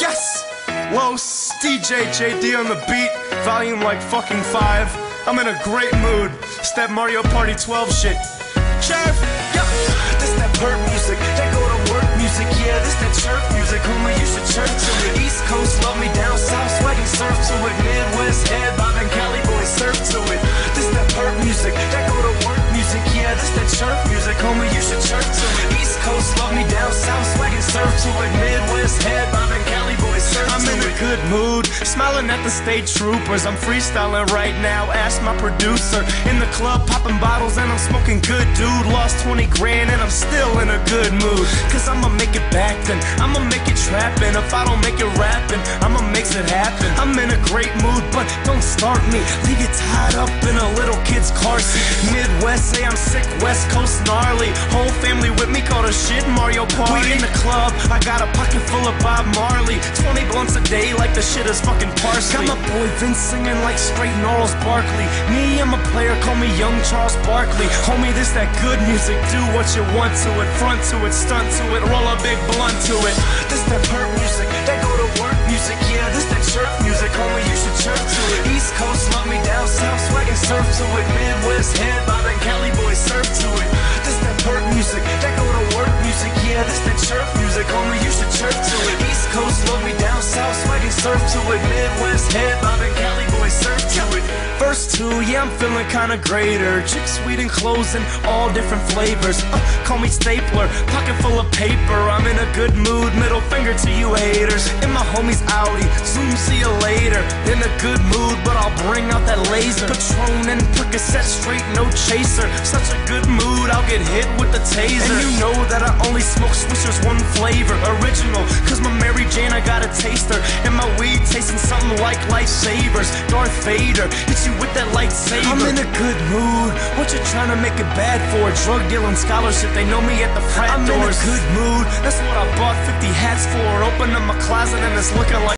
Yes! Los, DJ JD on the beat, volume like fucking 5. I'm in a great mood. Step Mario Party 12 shit. Chef! Yep, this that perk music, that go to work music, yeah, this that chirp music, homie, you should chirp to it. East Coast love me down south, swagging surf to it. Midwest head bobbing, Cali boy surf to it. This that perk music, that go to work music, yeah, this that chirp music, homie, you should chirp to it. East Coast love me down south, swagging surf to it. Midwest mood, smiling at the state troopers. I'm freestyling right now. Ask my producer. In the club, popping bottles, and I'm smoking good, dude. Lost 20 grand, and I'm still in a good mood. Cause I'ma make it back then. I'ma make it trapping. If I don't make it rapping, I'ma make it happen. I'm in a great mood, but don't start me. Leave you tied up in a little kid's car seat. Midwest, say I'm sick, West Coast gnarly. Whole family with me, call the shit Mario Party. We in the club, I got a pocket full of Bob Marley. 20 blunts a day, like the shit is fucking parsley. Got my boy Vince singing like straight Gnarls Barkley. Me, I'm a player, call me Young Charles Barkley. Homie, this that good music. Do what you want to it, front to it, stunt to it, roll a big blunt to it. This that perk music, that go to work music, yeah, this that chirp music, homie, you should chirp to it. East Coast love me down south, swagging surf to it. Midwest head bobbing, Cali boy surf to it. This that perk music, that go to work music, yeah, this that chirp music, homie, you should chirp surf to it. Midwest head boy surf to it. Verse 2, yeah, I'm feeling kinda greater. Chicks, sweet, and clothes in all different flavors. Uh, call me Stapler, pocket full of paper. I'm in a good mood, middle finger to you haters. And my homies Audi, Zoom, see you later. In a good mood, but I'll bring out that laser. Patron and Percocet, straight, no chaser. Such a good mood, I'll get hit with the taser. And you know that I only smoke swishers, one flavor, original. Cause my Mary I got a taster. And my weed tasting something like lifesavers. Darth Vader, hit you with that lightsaber. I'm in a good mood. What you trying to make it bad for? Drug dealing scholarship, they know me at the frat I'm in a good mood. That's what I bought 50 hats for. Open up my closet and it's looking like.